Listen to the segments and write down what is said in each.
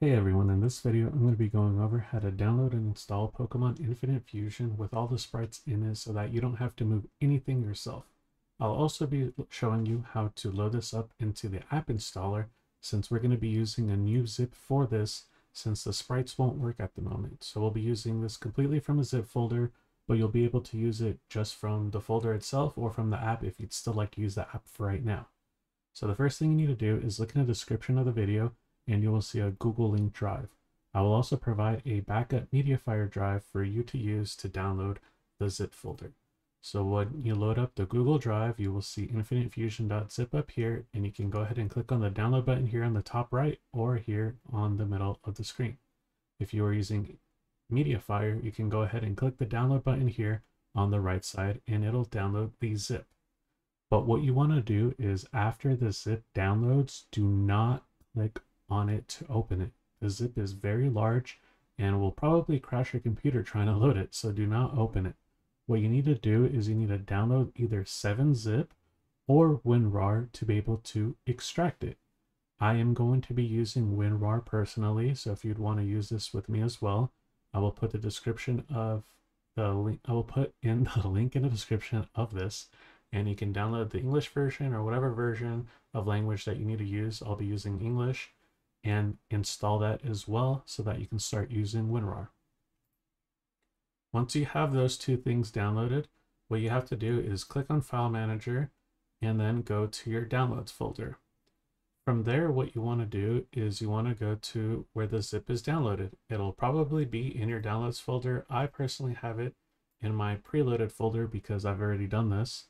Hey everyone, in this video I'm going to be going over how to download and install Pokemon Infinite Fusion with all the sprites in it so that you don't have to move anything yourself. I'll also be showing you how to load this up into the app installer since we're going to be using a new zip for this since the sprites won't work at the moment. So we'll be using this completely from a zip folder, but you'll be able to use it just from the folder itself or from the app if you'd still like to use the app for right now. So the first thing you need to do is look in the description of the video and you will see a Google Link drive. I will also provide a backup MediaFire drive for you to use to download the zip folder. So when you load up the Google Drive, you will see infinitefusion.zip up here, and you can go ahead and click on the download button here on the top right or here on the middle of the screen. If you are using MediaFire, you can go ahead and click the download button here on the right side, and it'll download the zip. But what you want to do is after the zip downloads, do not click on it to open it. The zip is very large and will probably crash your computer trying to load it, so do not open it. What you need to do is you need to download either 7-zip or WinRAR to be able to extract it. I am going to be using WinRAR personally, so if you'd want to use this with me as well, I will put the description of the link, I will put in the link in the description of this, and you can download the English version or whatever version of language that you need to use. I'll be using English and install that as well so that you can start using WinRAR. Once you have those two things downloaded, what you have to do is click on File Manager and then go to your Downloads folder. From there, what you want to do is you want to go to where the zip is downloaded. It'll probably be in your Downloads folder. I personally have it in my preloaded folder because I've already done this,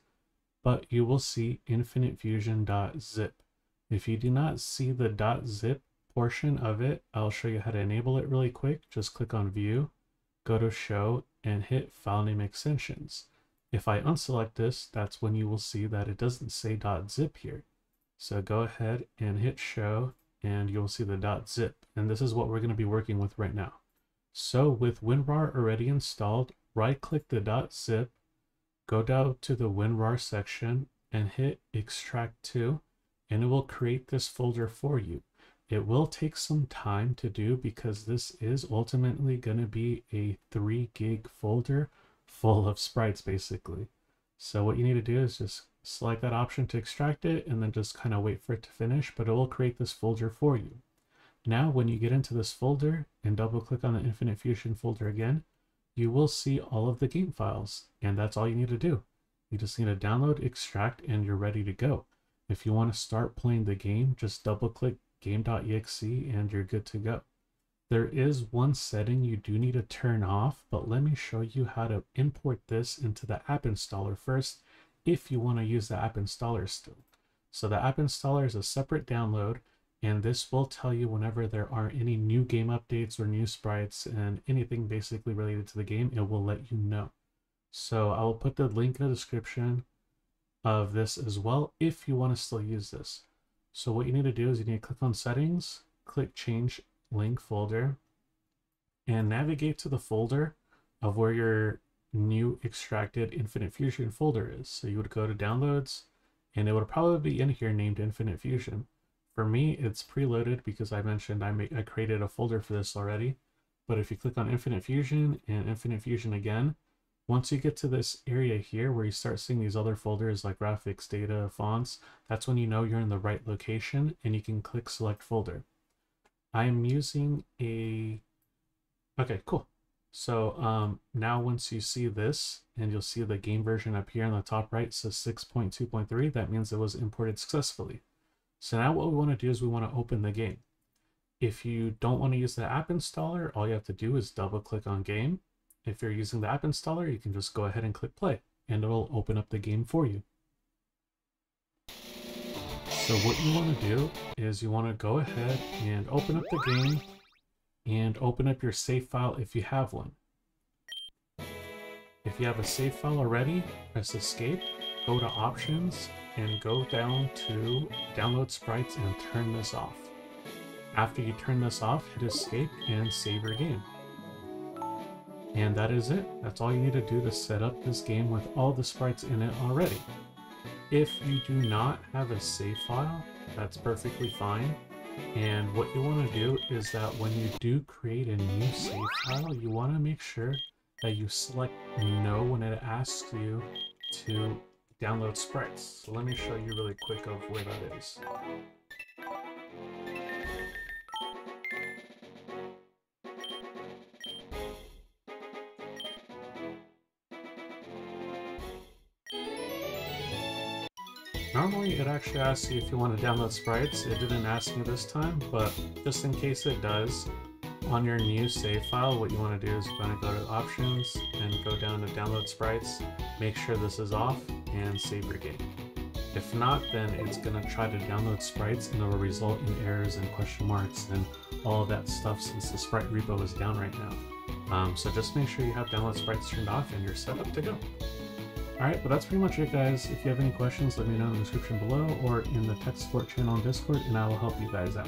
but you will see infinitefusion.zip. If you do not see the .zip portion of it, I'll show you how to enable it really quick. Just click on View, go to Show, and hit File Name Extensions. If I unselect this, that's when you will see that it doesn't say .zip here. So go ahead and hit Show, and you'll see the .zip. And this is what we're going to be working with right now. So with WinRAR already installed, right-click the .zip, go down to the WinRAR section, and hit Extract to, and it will create this folder for you. It will take some time to do because this is ultimately going to be a 3 gig folder full of sprites basically. So what you need to do is just select that option to extract it and then just kind of wait for it to finish, but it will create this folder for you. Now when you get into this folder and double click on the Infinite Fusion folder again, you will see all of the game files and that's all you need to do. You just need to download, extract, and you're ready to go. If you want to start playing the game, just double click game.exe and you're good to go. There is one setting you do need to turn off, but let me show you how to import this into the app installer first if you want to use the app installer still. So the app installer is a separate download and this will tell you whenever there are any new game updates or new sprites and anything basically related to the game, it will let you know. So I will put the link in the description of this as well if you want to still use this. So what you need to do is you need to click on settings, click change link folder, and navigate to the folder of where your new extracted Infinite Fusion folder is. So you would go to downloads and it would probably be in here named Infinite Fusion. For me, it's preloaded because I mentioned I, make, I created a folder for this already. But if you click on Infinite Fusion and Infinite Fusion again, once you get to this area here where you start seeing these other folders like graphics, data, fonts, that's when you know you're in the right location and you can click select folder. I am using a, okay, cool. So um, now once you see this and you'll see the game version up here in the top right says 6.2.3, that means it was imported successfully. So now what we want to do is we want to open the game. If you don't want to use the app installer, all you have to do is double click on game if you're using the app installer, you can just go ahead and click play and it'll open up the game for you. So what you want to do is you want to go ahead and open up the game and open up your save file if you have one. If you have a save file already, press escape, go to options, and go down to download sprites and turn this off. After you turn this off, hit escape and save your game. And that is it. That's all you need to do to set up this game with all the sprites in it already. If you do not have a save file, that's perfectly fine. And what you want to do is that when you do create a new save file, you want to make sure that you select no when it asks you to download sprites. So let me show you really quick of where that is. Normally it actually asks you if you want to download sprites. It didn't ask me this time, but just in case it does, on your new save file, what you want to do is you're going to go to options and go down to download sprites, make sure this is off, and save your game. If not, then it's going to try to download sprites and it will result in errors and question marks and all of that stuff since the sprite repo is down right now. Um, so just make sure you have download sprites turned off and you're set up to go. Alright, but that's pretty much it guys. If you have any questions, let me know in the description below or in the tech support channel on Discord and I will help you guys out.